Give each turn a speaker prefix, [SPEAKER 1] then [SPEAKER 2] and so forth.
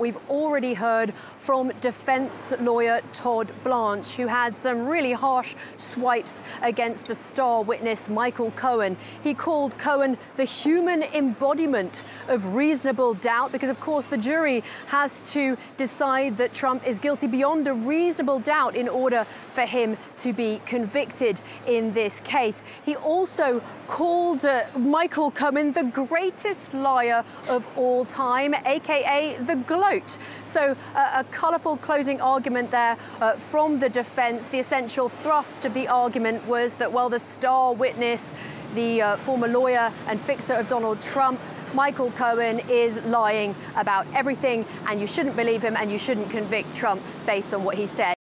[SPEAKER 1] We've already heard from defense lawyer Todd Blanche, who had some really harsh swipes against the star witness Michael Cohen. He called Cohen the human embodiment of reasonable doubt because, of course, the jury has to decide that Trump is guilty beyond a reasonable doubt in order for him to be convicted in this case. He also called uh, Michael Cohen the greatest liar of all time, aka the gloat. So, uh, a colourful closing argument there uh, from the defence. The essential thrust of the argument was that, well, the star witness, the uh, former lawyer and fixer of Donald Trump, Michael Cohen is lying about everything, and you shouldn't believe him and you shouldn't convict Trump based on what he said.